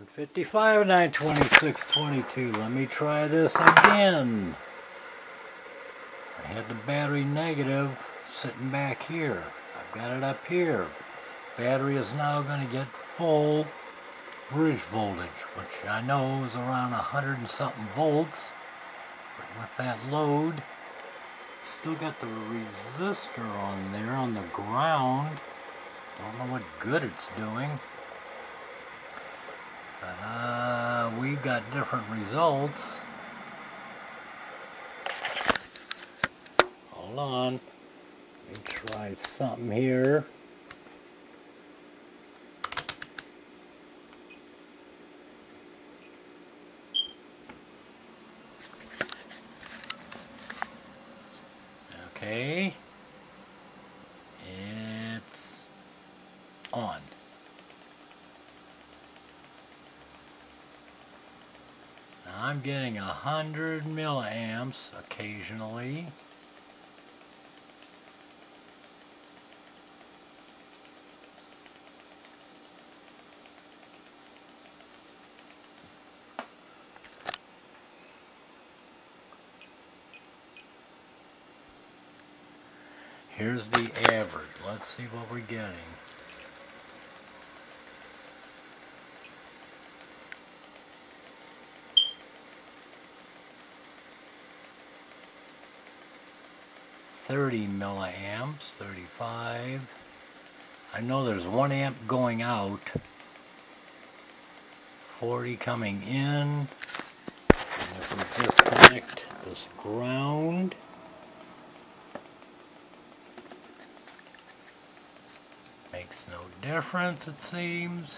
155 and 926 22. Let me try this again. I had the battery negative sitting back here. I've got it up here. Battery is now going to get full bridge voltage, which I know is around 100 and something volts. But with that load, still got the resistor on there on the ground. Don't know what good it's doing. We've got different results. Hold on. Let me try something here. Okay. It's on. Now I'm getting a hundred milliamps occasionally. Here's the average. Let's see what we're getting. Thirty milliamps, thirty-five. I know there's one amp going out. Forty coming in. And if we disconnect this ground. Makes no difference, it seems.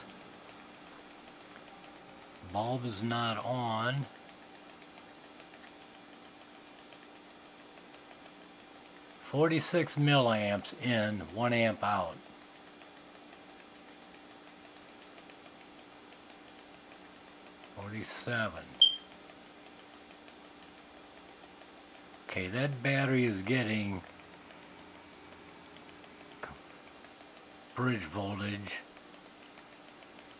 Bulb is not on. Forty-six milliamps in, one amp out. Forty-seven. Okay, that battery is getting bridge voltage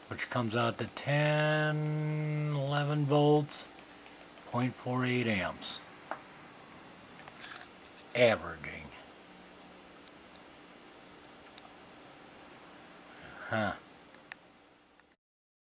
which comes out to 10 11 volts 0.48 amps averaging huh